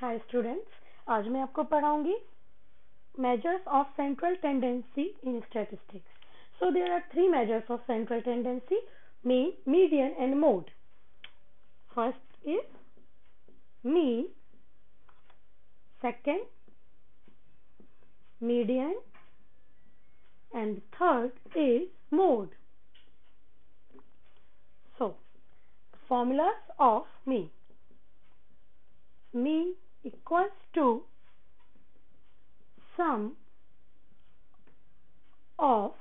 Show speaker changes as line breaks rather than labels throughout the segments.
Hi students आज मैं आपको पढ़ाऊँगी measures of central tendency in statistics so there are three measures of central tendency mean median and mode first is mean second median and third is mode so formulas of mean mean equals to sum of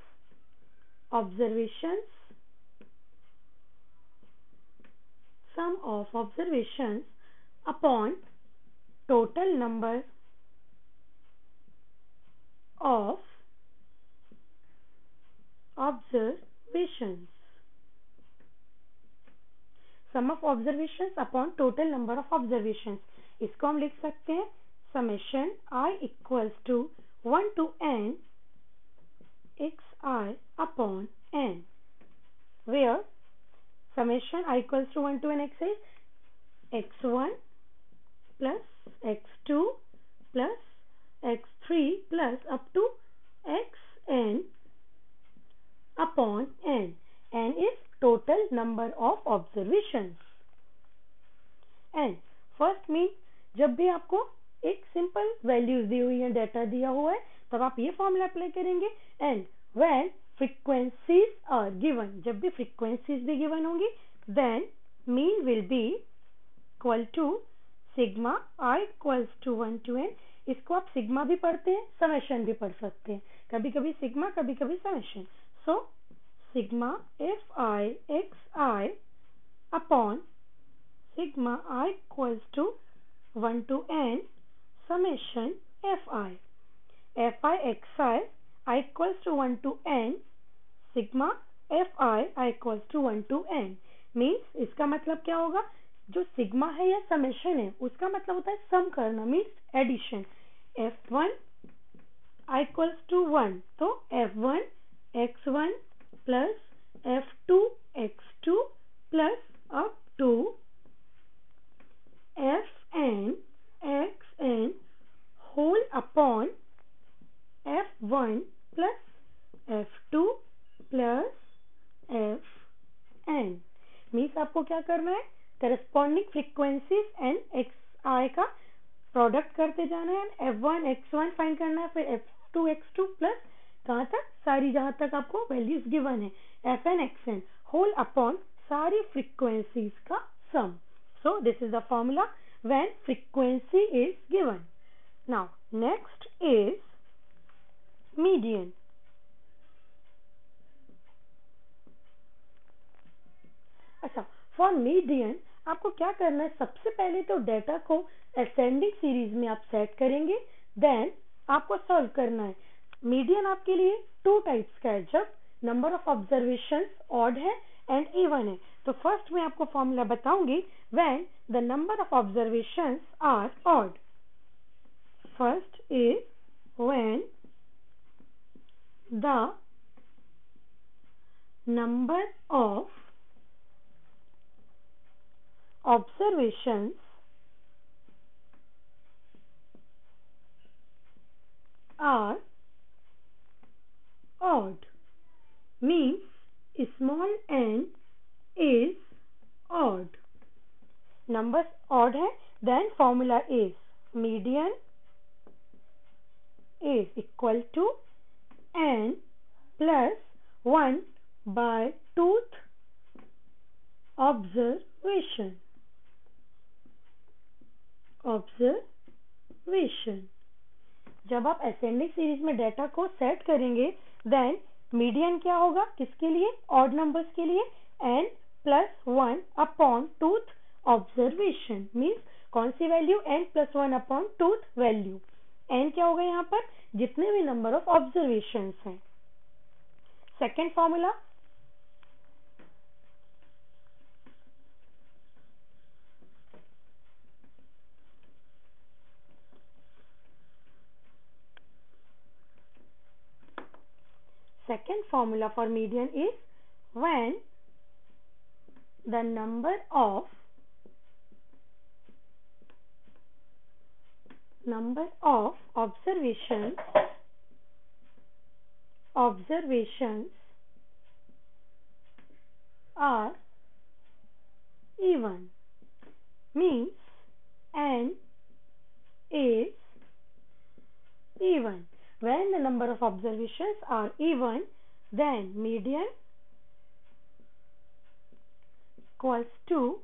observations sum of observations upon total number of observations. Sum of observations upon total number of observations इसको हम लिख सकते हैं summation i equals to 1 to n xi upon n where summation i equals to 1 to n x is x1 plus x2 plus x3 plus up to xn upon n n is total number of observations and first mean जब भी आपको एक simple values दी हुई है data दिया हुआ है, तब आप ये फॉर्मूला अप्लाई करेंगे। And when frequencies are given जब भी फ्रीक्वेंसीज भी गिवन होंगी then mean will be equal to sigma i equals to one to n इसको आप सिग्मा भी पढ़ते हैं समेशन भी पढ़ सकते हैं। कभी कभी सिग्मा कभी कभी summation so sigma f i x i upon sigma i equals to 1 to n summation fi fi xi i equals to 1 to n sigma fi i equals to 1 to n means इसका मतलब क्या होगा? जो sigma है या summation है, उसका मतलब होता है सम करना means addition f one i equals to one तो f one x one plus f two x two plus up to f n whole upon f one plus f two plus f n means आपको क्या करना है? Corresponding frequencies and x i का product करते जाना है। F one x one find करना है, फिर f two x two plus कहाँ तक? सारी जहाँ तक आपको वैल्यूज़ गिवन है। F n x n whole upon सारी फ्रीक्वेंसीज का sum so this is the formula. When frequency is given. Now, next is median. अच्छा फॉर मीडियन आपको क्या करना है सबसे पहले तो डेटा को असेंडिंग सीरीज़ में आप सेट करेंगे देन आपको सॉल्व करना है मीडियन आपके लिए टू टाइप्स का है, जब नंबर ऑफ़ ऑब्जर्वेशन ऑड है एंड इवन है तो फ़र्स्ट मैं आपको फॉर्मूला बताऊँगी, when the number of observations are odd. First is when the number of observations are numbers odd है then formula is median is equal to n plus 1 by tooth observation observation जब आप ascending series में data को set करेंगे then median क्या होगा किसके लिए ऑड नंबर्स के लिए n plus one upon twoth observation means कौन सी value n plus one upon twoth value n क्या होगा यहाँ पर? जितने भी नंबर ऑफ़ ऑब्जर्वेशन हैं। Second formula second formula for median is when the number of number of observations observations are even means n is even. When the number of observations are even then median equals to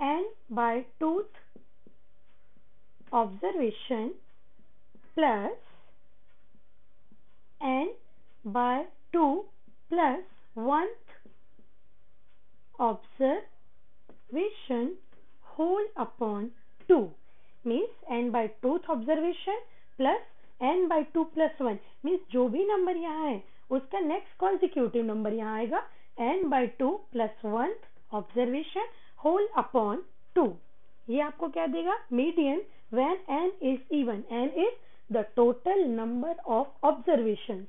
n by tooth observation plus n by 2 plus 1th observation whole upon 2 means n by 2th observation plus n by 2 plus 1 means जो भी number यहाँ है उसका next consecutive number यहाँ आएगा n by 2 plus 1th observation whole upon 2 ये आपको क्या देगा median when n is even. n is the total number of observations.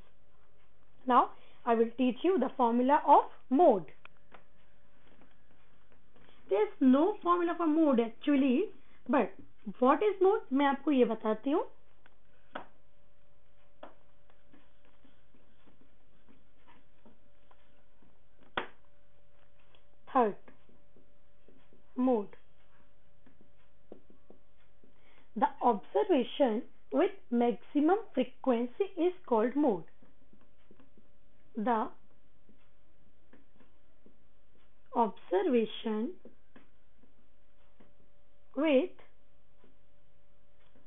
Now, I will teach you the formula of mode. There is no formula for mode actually, but what is mode? मैं आपको ये बताती हूँ. Third, mode. observation with maximum frequency is called mode. The observation with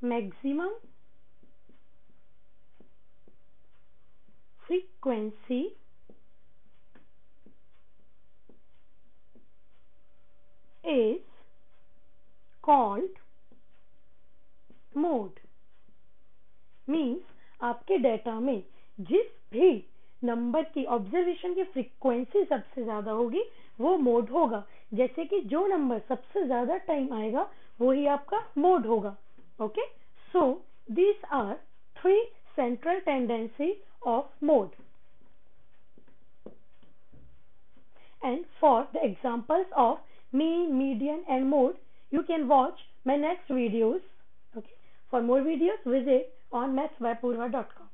maximum frequency is called mode means आपके data में जिस भी number की ऑब्जर्वेशन की फ्रीक्वेंसी सबसे ज़्यादा होगी, वो मोड होगा। जैसे कि जो नंबर सबसे ज़्यादा टाइम आएगा वो ही आपका मोड होगा। Okay so these are three central tendency of mode and for the examples of mean, median and mode, you can watch my next videos. For more videos, visit on mathsbypurva.com.